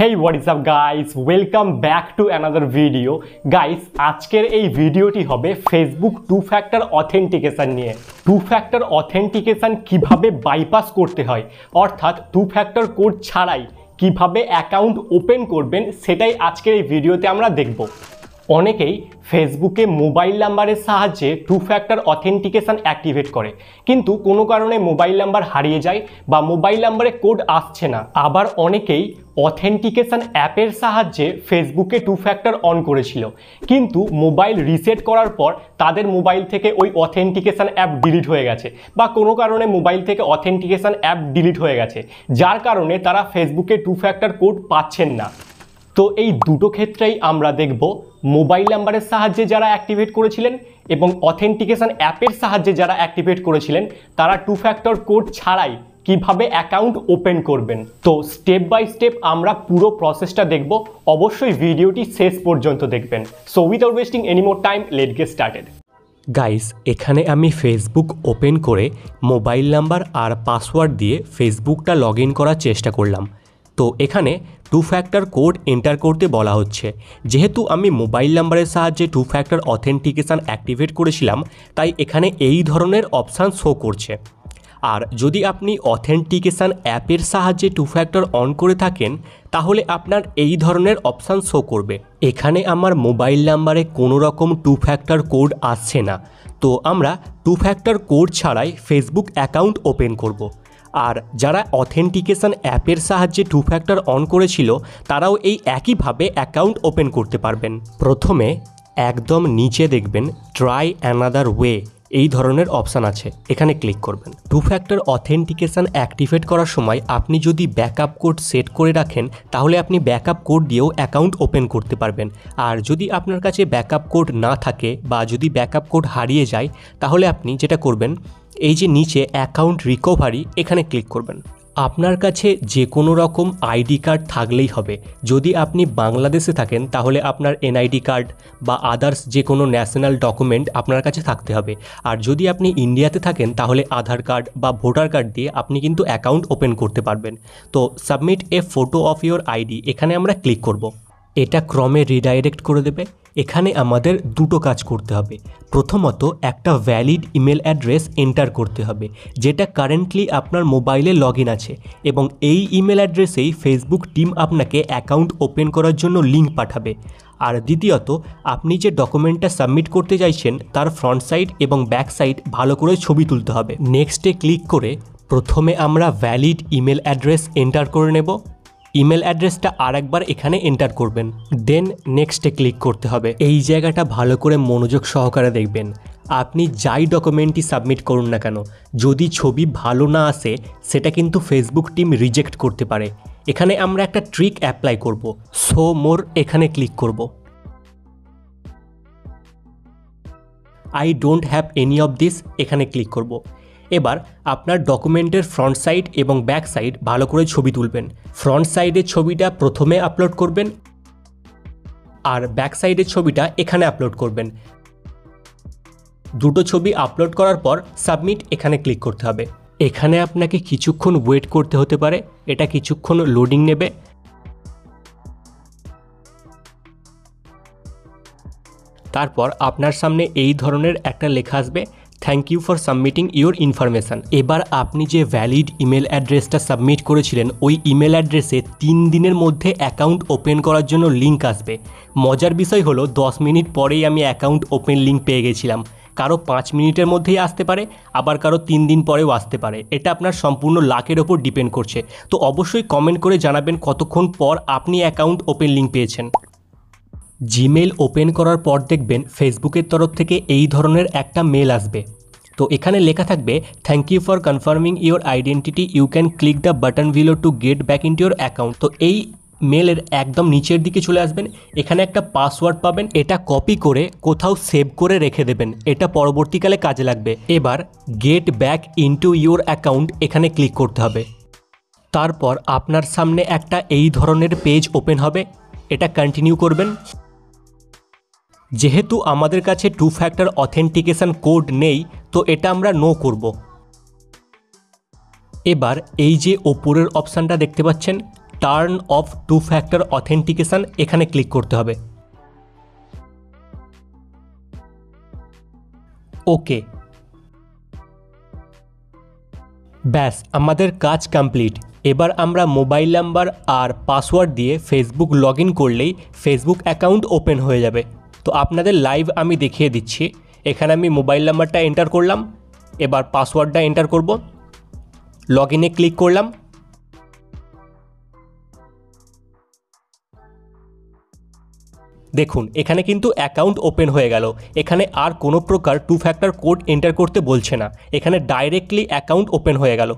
Hey what is up guys welcome back to another video guys আজকের এই ভিডিওটি হবে ফেসবুক টু ফ্যাক্টর অথেন্টিকেশন নিয়ে। টু ফ্যাক্টর অথেন্টিকেশান কীভাবে বাইপাস করতে হয়? অর্থাৎ টু ফ্যাক্টর কোড ছাড়াই কীভাবে অ্যাকাউন্ট ওপেন করবেন, সেটাই আজকের এই ভিডিওতে আমরা দেখব। অনেকেই ফেসবুকে মোবাইল নাম্বারের সাহায্যে টু ফ্যাক্টর অথেন্টিকেশন অ্যাক্টিভেট করে। কিন্তু কোনো কারণে মোবাইল নাম্বার হারিয়ে যায় বা মোবাইল নাম্বারে কোড আসছে না। আবার অনেকেই অথেন্টিকেশন অ্যাপের সাহায্যে ফেসবুকে টু ফ্যাক্টর অন করেছিল। কিন্তু মোবাইল রিসেট করার পর তাদের মোবাইল থেকে ওই অথেন্টিকেশন অ্যাপ ডিলিট হয়ে গেছে বা কোনো কারণে মোবাইল থেকে অথেন্টিকেশন অ্যাপ ডিলিট হয়ে গেছে। যার কারণে তারা ফেসবুকে টু ফ্যাক্টর কোড পাচ্ছেন না। তো এই দুটো ক্ষেত্রেই আমরা দেখব মোবাইল নাম্বারের সাহায্যে যারা অ্যাক্টিভেট করেছিলেন এবং অথেন্টিকেশন অ্যাপের সাহায্যে যারা অ্যাক্টিভেট করেছিলেন, তারা টু ফ্যাক্টর কোড ছাড়াই কীভাবে অ্যাকাউন্ট ওপেন করবেন। তো স্টেপ বাই স্টেপ আমরা পুরো প্রসেসটা দেখব। অবশ্যই ভিডিওটি শেষ পর্যন্ত দেখবেন। So without wasting any more time let get started guys এখানে আমি ফেসবুক ওপেন করে মোবাইল নাম্বার আর পাসওয়ার্ড দিয়ে ফেসবুকটা লগ করার চেষ্টা করলাম। তো এখানে টু ফ্যাক্টর কোড এন্টার করতে বলা হচ্ছে। যেহেতু আমি মোবাইল নাম্বারের সাহায্যে টু ফ্যাক্টর অথেন্টিকেশান অ্যাক্টিভেট করেছিলাম, তাই এখানে এই ধরনের অপশান শো করছে। আর যদি আপনি অথেন্টিকেশান অ্যাপের সাহায্যে টু ফ্যাক্টর অন করে থাকেন, তাহলে আপনার এই ধরনের অপশান শো করবে। এখানে আমার মোবাইল নাম্বারে কোনো রকম টু ফ্যাক্টর কোড আসছে না। তো আমরা টু ফ্যাক্টর কোড ছাড়াই ফেসবুক অ্যাকাউন্ট ওপেন করব। আর যারা অথেন্টিকেশন অ্যাপের সাহায্যে টু ফ্যাক্টর অন করেছিল, তারাও এই একইভাবে অ্যাকাউন্ট ওপেন করতে পারবেন। প্রথমে একদম নিচে দেখবেন ট্রাই অ্যানাদার ওয়ে এই ধরনের অপশান আছে, এখানে ক্লিক করবেন। টু ফ্যাক্টর অথেন্টিকেশান অ্যাক্টিভেট করার সময় আপনি যদি ব্যাকআপ কোড সেট করে রাখেন, তাহলে আপনি ব্যাকআপ কোড দিয়েও অ্যাকাউন্ট ওপেন করতে পারবেন। আর যদি আপনার কাছে ব্যাকআপ কোড না থাকে বা যদি ব্যাকআপ কোড হারিয়ে যায়, তাহলে আপনি যেটা করবেন, এই যে নিচে অ্যাকাউন্ট রিকভারি, এখানে ক্লিক করবেন। আপনার কাছে যে কোনো রকম আইডি কার্ড থাকলেই হবে। যদি আপনি বাংলাদেশে থাকেন, তাহলে আপনার এনআইডি কার্ড বা আদার্স যে কোনো ন্যাশনাল ডকুমেন্ট আপনার কাছে থাকতে হবে। আর যদি আপনি ইন্ডিয়াতে থাকেন, তাহলে আধার কার্ড বা ভোটার কার্ড দিয়ে আপনি কিন্তু অ্যাকাউন্ট ওপেন করতে পারবেন। তো submit a photo of your ID, এখানে আমরা ক্লিক করব। এটা ক্রমে রিডাইরেক্ট করে দেবে। এখানে আমাদের দুটো কাজ করতে হবে। প্রথমত একটা ভ্যালিড ইমেল অ্যাড্রেস এন্টার করতে হবে, যেটা কারেন্টলি আপনার মোবাইলে লগ আছে এবং এই ইমেল অ্যাড্রেসেই ফেসবুক টিম আপনাকে অ্যাকাউন্ট ওপেন করার জন্য লিঙ্ক পাঠাবে। আর দ্বিতীয়ত, আপনি যে ডকুমেন্টটা সাবমিট করতে চাইছেন, তার ফ্রন্ট সাইড এবং ব্যাক সাইড ভালো করে ছবি তুলতে হবে। নেক্সটে ক্লিক করে প্রথমে আমরা ভ্যালিড ইমেল অ্যাড্রেস এন্টার করে নেব। ইমেল অ্যাড্রেসটা আরেকবার এখানে এন্টার করবেন। দেন নেক্সটে ক্লিক করতে হবে। এই জায়গাটা ভালো করে মনোযোগ সহকারে দেখবেন। আপনি যাই ডকুমেন্টই সাবমিট করুন না কেন, যদি ছবি ভালো না আসে, সেটা কিন্তু ফেসবুক টিম রিজেক্ট করতে পারে। এখানে আমরা একটা ট্রিক অ্যাপ্লাই করব। সো মোর এখানে ক্লিক করব। I don't have any of this এখানে ক্লিক করব। এবার আপনার ডকুমেন্টের ফ্রন্ট সাইড এবং ব্যাক সাইড ভালো করে ছবি তুলবেন। ফ্রন্ট সাইডের ছবিটা প্রথমে আপলোড করবেন আর ব্যাক সাইডের ছবিটা এখানে আপলোড করবেন। দুটো ছবি আপলোড করার পর সাবমিট এখানে ক্লিক করতে হবে। এখানে আপনাকে কিছুক্ষণ ওয়েট করতে হতে পারে। এটা কিছুক্ষণ লোডিং নেবে। তারপর আপনার সামনে এই ধরনের একটা লেখা আসবে। Thank you for submitting your information এবার আপনি যে ভ্যালিড ইমেল অ্যাড্রেসটা সাবমিট করেছিলেন, ওই ইমেল অ্যাড্রেসে তিন দিনের মধ্যে অ্যাকাউন্ট ওপেন করার জন্য লিঙ্ক আসবে। মজার বিষয় হলো, দশ মিনিট পরেই আমি অ্যাকাউন্ট ওপেন লিঙ্ক পেয়ে গেছিলাম। কারও পাঁচ মিনিটের মধ্যেই আসতে পারে, আবার কারও তিন দিন পরেও আসতে পারে। এটা আপনার সম্পূর্ণ লাকের ওপর ডিপেন্ড করছে। তো অবশ্যই কমেন্ট করে জানাবেন কতক্ষণ পর আপনি অ্যাকাউন্ট ওপেন লিঙ্ক পেয়েছেন। জিমেল ওপেন করার পর দেখবেন ফেসবুকের তরফ থেকে এই ধরনের একটা মেল আসবে। তো এখানে লেখা থাকবে thank you for confirming your identity you can click the button below to get back in to your account তো এই মেলের একদম নিচের দিকে চলে আসবেন। এখানে একটা পাসওয়ার্ড পাবেন। এটা কপি করে কোথাও সেভ করে রেখে দেবেন। এটা পরবর্তীকালে কাজে লাগবে। এবার get back into your account এখানে ক্লিক করতে হবে। তারপর আপনার সামনে একটা এই ধরনের পেজ ওপেন হবে। এটা কন্টিনিউ করবেন। যেহেতু আমাদের কাছে টু ফ্যাক্টর অথেন্টিকেশান কোড নেই, তো এটা আমরা নো করব। এবার এই যে ওপরের অপশানটা দেখতে পাচ্ছেন turn off two factor authentication এখানে ক্লিক করতে হবে। ওকে। ব্যাস, আমাদের কাজ কমপ্লিট এবার আমরা মোবাইল নাম্বার আর পাসওয়ার্ড দিয়ে ফেসবুক লগ করলেই ফেসবুক অ্যাকাউন্ট ওপেন হয়ে যাবে। তো আপনাদের লাইভ আমি দেখিয়ে দিচ্ছি। এখানে আমি মোবাইল নাম্বারটা এন্টার করলাম, এবার পাসওয়ার্ডটা এন্টার করব। লগ ইনে ক্লিক করলাম। দেখুন, এখানে কিন্তু অ্যাকাউন্ট ওপেন হয়ে গেল। এখানে আর কোনো প্রকার টু ফ্যাক্টর কোড এন্টার করতে বলছে না। এখানে ডাইরেক্টলি অ্যাকাউন্ট ওপেন হয়ে গেল।